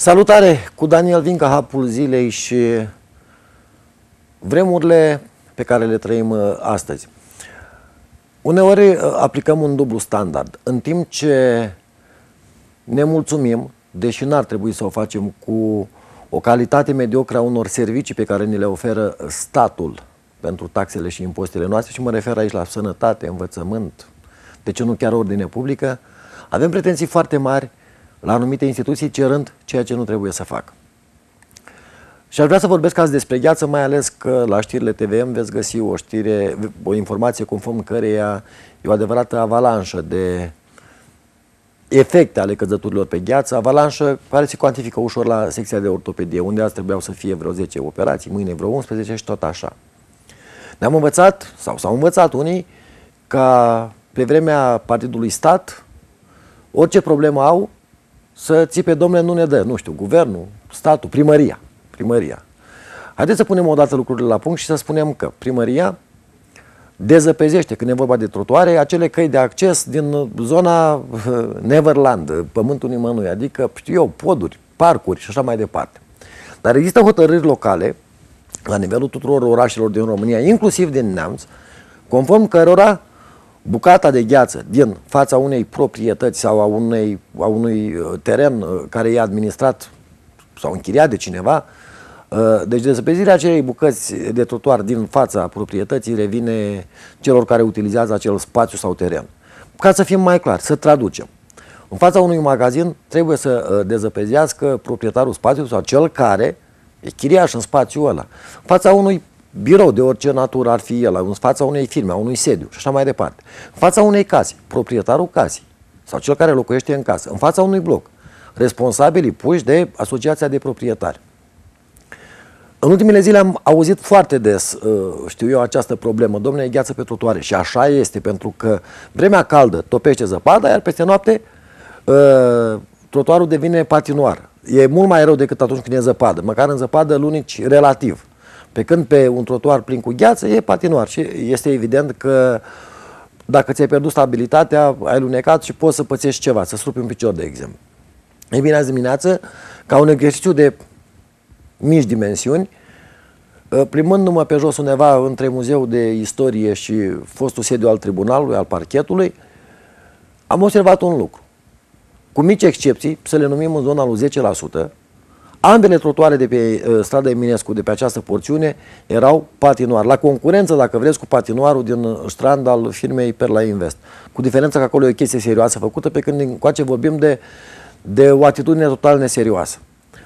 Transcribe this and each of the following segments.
Salutare cu Daniel Vinca, hapul zilei și vremurile pe care le trăim uh, astăzi. Uneori uh, aplicăm un dublu standard. În timp ce ne mulțumim, deși n-ar trebui să o facem cu o calitate mediocră a unor servicii pe care ni le oferă statul pentru taxele și impozitele noastre și mă refer aici la sănătate, învățământ, de ce nu chiar ordine publică, avem pretenții foarte mari la anumite instituții cerând ceea ce nu trebuie să facă. Și aș vrea să vorbesc azi despre gheață, mai ales că la știrile TVM veți găsi o știre, o informație conform căreia e o adevărată avalanșă de efecte ale căzăturilor pe gheață, avalanșă care se cuantifică ușor la secția de ortopedie, unde azi trebuiau să fie vreo 10 operații, mâine vreo 11 și tot așa. Ne-am învățat, sau s-au învățat unii, ca pe vremea Partidului Stat, orice problemă au, să țipe, domnule, nu ne dă, nu știu, guvernul, statul, primăria. Primăria. Haideți să punem o dată lucrurile la punct și să spunem că primăria dezăpezește, când e vorba de trotuare, acele căi de acces din zona Neverland, pământul nimănui, adică, știu eu, poduri, parcuri și așa mai departe. Dar există hotărâri locale, la nivelul tuturor orașelor din România, inclusiv din Neamț, conform cărora bucata de gheață din fața unei proprietăți sau a, unei, a unui uh, teren uh, care e administrat sau închiriat de cineva, uh, deci dezăpezirea acelei bucăți de trotuar din fața proprietății revine celor care utilizează acel spațiu sau teren. Ca să fim mai clar, să traducem. În fața unui magazin trebuie să dezăpezească proprietarul spațiului sau cel care e chiriaș în spațiul ăla. În fața unui birou de orice natură ar fi el, în fața unei firme, a unui sediu și așa mai departe. În fața unei case, proprietarul casei sau cel care locuiește în casă, în fața unui bloc, responsabilii puși de asociația de proprietari. În ultimele zile am auzit foarte des, uh, știu eu, această problemă. Domnule, e gheață pe trotuare. Și așa este, pentru că vremea caldă topește zăpada, iar peste noapte uh, trotuarul devine patinoar. E mult mai rău decât atunci când e zăpadă. Măcar în zăpadă lunici relativ. Pe când pe un trotuar plin cu gheață e patinoar și este evident că dacă ți-ai pierdut stabilitatea, ai lunecat și poți să pățești ceva, să strupi un picior, de exemplu. Ei bine, azi dimineață, ca un exercițiu de mici dimensiuni, ă, plimbându-mă pe jos undeva între Muzeul de Istorie și fostul sediu al tribunalului, al parchetului, am observat un lucru. Cu mici excepții, să le numim în zona lui 10%, Ambele trotuare de pe uh, strada Eminescu, de pe această porțiune, erau patinoar. La concurență, dacă vreți, cu patinoarul din strand al firmei Perla Invest. Cu diferența că acolo e o chestie serioasă făcută, pe când încoace vorbim de, de o atitudine total neserioasă.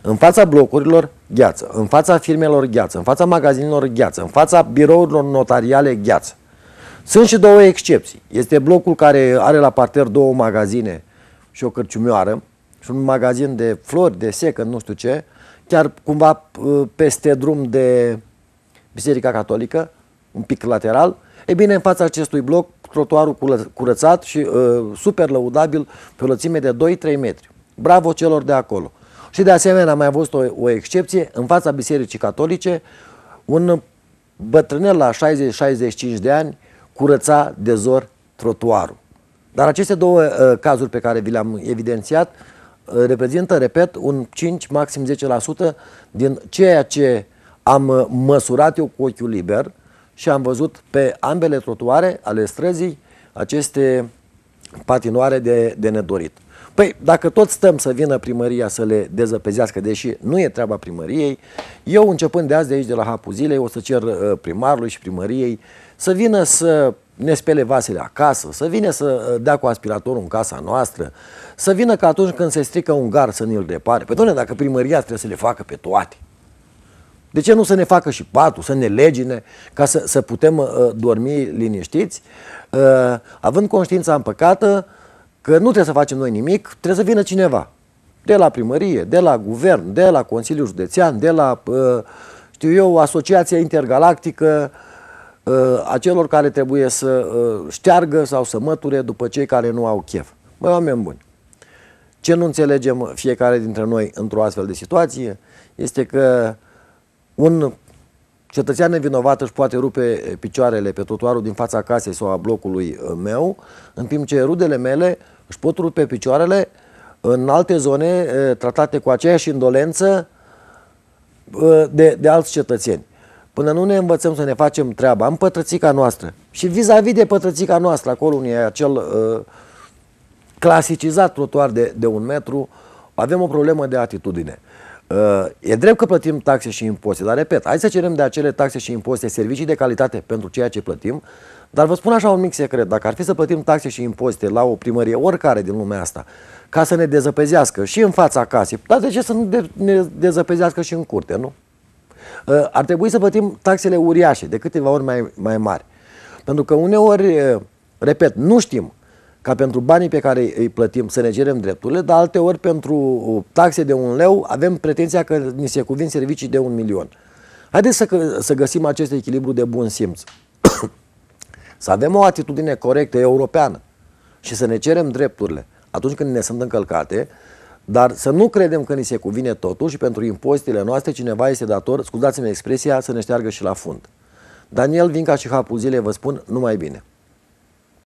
În fața blocurilor, gheață. În fața firmelor, gheață. În fața magazinilor, gheață. În fața birourilor notariale, gheață. Sunt și două excepții. Este blocul care are la parter două magazine și o cărciumioară, și un magazin de flori, de secă, nu știu ce, chiar cumva uh, peste drum de Biserica Catolică, un pic lateral. E bine, în fața acestui bloc, trotuarul curățat și uh, super lăudabil pe o lățime de 2-3 metri. Bravo celor de acolo. Și de asemenea am mai văzut o, o excepție, în fața Bisericii Catolice, un bătrânel la 60-65 de ani curăța de zor trotuarul. Dar aceste două uh, cazuri pe care vi le-am evidențiat reprezintă, repet, un 5, maxim 10% din ceea ce am măsurat eu cu ochiul liber și am văzut pe ambele trotuare ale străzii aceste patinoare de, de nedorit. Păi, dacă tot stăm să vină primăria să le dezăpezească, deși nu e treaba primăriei, eu începând de azi de aici, de la Hapul Zilei, o să cer uh, primarului și primăriei să vină să ne spele vasele acasă, să vină să uh, dea cu aspiratorul în casa noastră, să vină ca atunci când se strică un gar să ne-l repare. Pe doamne, dacă primăria trebuie să le facă pe toate, de ce nu să ne facă și patul, să ne legine, ca să, să putem uh, dormi liniștiți, uh, având conștiința împăcată că nu trebuie să facem noi nimic, trebuie să vină cineva. De la primărie, de la guvern, de la Consiliul Județean, de la, uh, știu eu, Asociația Intergalactică, uh, a celor care trebuie să uh, șteargă sau să măture după cei care nu au chef. Băi, oameni buni, ce nu înțelegem fiecare dintre noi într-o astfel de situație este că un cetățean nevinovat își poate rupe picioarele pe trotuarul din fața casei sau a blocului uh, meu, în timp ce rudele mele își pot rupe picioarele în alte zone uh, tratate cu aceeași indolență uh, de, de alți cetățeni. Până nu ne învățăm să ne facem treaba în pătrățica noastră și vis-a-vis de pătrățica noastră, acolo unde e acel uh, clasicizat trotuar de, de un metru, avem o problemă de atitudine. Uh, e drept că plătim taxe și impozite, dar repet, hai să cerem de acele taxe și impozite servicii de calitate pentru ceea ce plătim, dar vă spun așa un mic secret, dacă ar fi să plătim taxe și impozite la o primărie, oricare din lumea asta, ca să ne dezăpezească și în fața casei, dar de ce să nu ne dezăpezească și în curte, nu? Uh, ar trebui să plătim taxele uriașe, de câteva ori mai, mai mari. Pentru că uneori, uh, repet, nu știm ca pentru banii pe care îi plătim să ne cerem drepturile, dar alte ori pentru taxe de un leu avem pretenția că ni se cuvin servicii de un milion. Haideți să, să găsim acest echilibru de bun simț. să avem o atitudine corectă europeană și să ne cerem drepturile atunci când ne sunt încălcate, dar să nu credem că ni se cuvine totul și pentru impozitele noastre cineva este dator, scuzați-mi expresia, să ne șteargă și la fund. Daniel Vinca și Hapul Zilei vă spun numai bine.